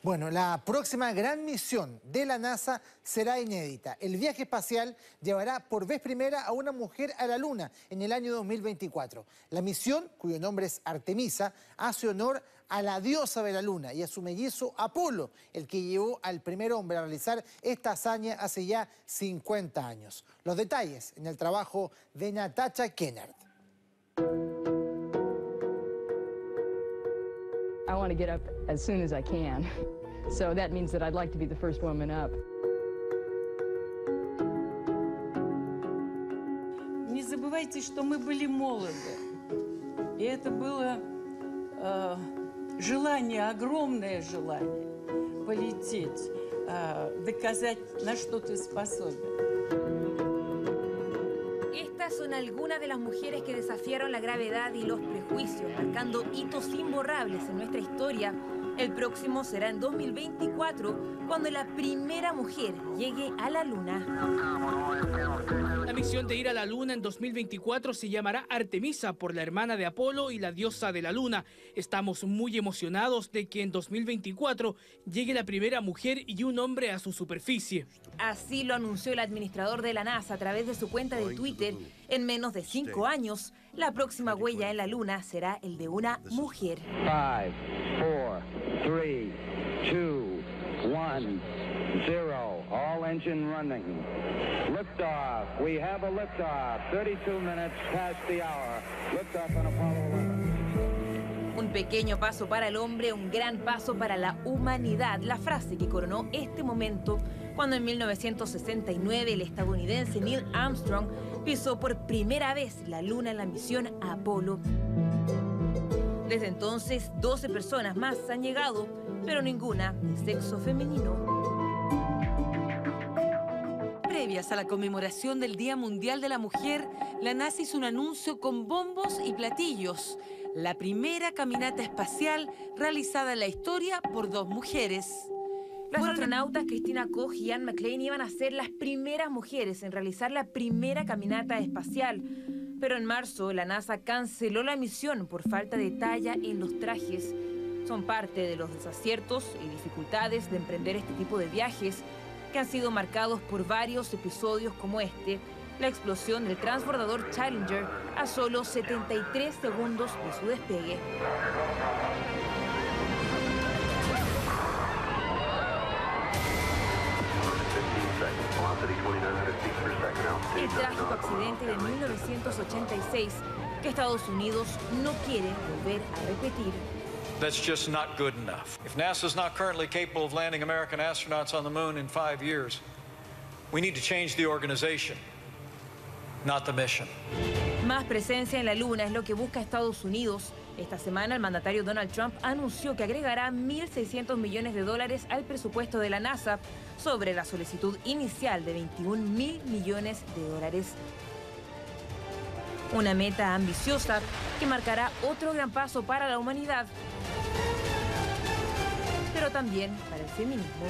Bueno, la próxima gran misión de la NASA será inédita. El viaje espacial llevará por vez primera a una mujer a la Luna en el año 2024. La misión, cuyo nombre es Artemisa, hace honor a la diosa de la Luna y a su mellizo Apolo, el que llevó al primer hombre a realizar esta hazaña hace ya 50 años. Los detalles en el trabajo de Natacha Kennard. I want to get up as soon as I can. So that means that I'd like to be the first woman up. Не забывайте, что мы были молоды. И это было э, желание, огромное желание полететь, э, доказать, на что ты способен. Estas son algunas de las mujeres que desafiaron la gravedad y los prejuicios, marcando hitos imborrables en nuestra historia. El próximo será en 2024, cuando la primera mujer llegue a la Luna. La misión de ir a la Luna en 2024 se llamará Artemisa por la hermana de Apolo y la diosa de la Luna. Estamos muy emocionados de que en 2024 llegue la primera mujer y un hombre a su superficie. Así lo anunció el administrador de la NASA a través de su cuenta de Twitter. En menos de cinco años, la próxima huella en la Luna será el de una mujer. Five, four, three, two, one, zero. All engine running. Liftoff. We have a liftoff. 32 minutes past the hour. Liftoff on Apollo 11. Un pequeño paso para el hombre, un gran paso para la humanidad. La frase que coronó este momento cuando en 1969 el estadounidense Neil Armstrong pisó por primera vez la luna en la misión Apolo. Desde entonces, 12 personas más han llegado, pero ninguna de sexo femenino. Previas a la conmemoración del Día Mundial de la Mujer, la NASA hizo un anuncio con bombos y platillos. La primera caminata espacial realizada en la historia por dos mujeres. Las astronautas Christina Koch y Anne McLean iban a ser las primeras mujeres en realizar la primera caminata espacial. Pero en marzo la NASA canceló la misión por falta de talla en los trajes. Son parte de los desaciertos y dificultades de emprender este tipo de viajes que han sido marcados por varios episodios como este, la explosión del transbordador Challenger a solo 73 segundos de su despegue. El trágico accidente de 1986 que Estados Unidos no quiere volver a repetir. That's just not good enough. If NASA's not currently capable of landing American astronauts on the moon in five years, we need to change the organization, not the mission. Más presencia en la Luna es lo que busca Estados Unidos. Esta semana el mandatario Donald Trump anunció que agregará 1.600 millones de dólares al presupuesto de la NASA sobre la solicitud inicial de 21 mil millones de dólares. Una meta ambiciosa que marcará otro gran paso para la humanidad, también para el feminismo.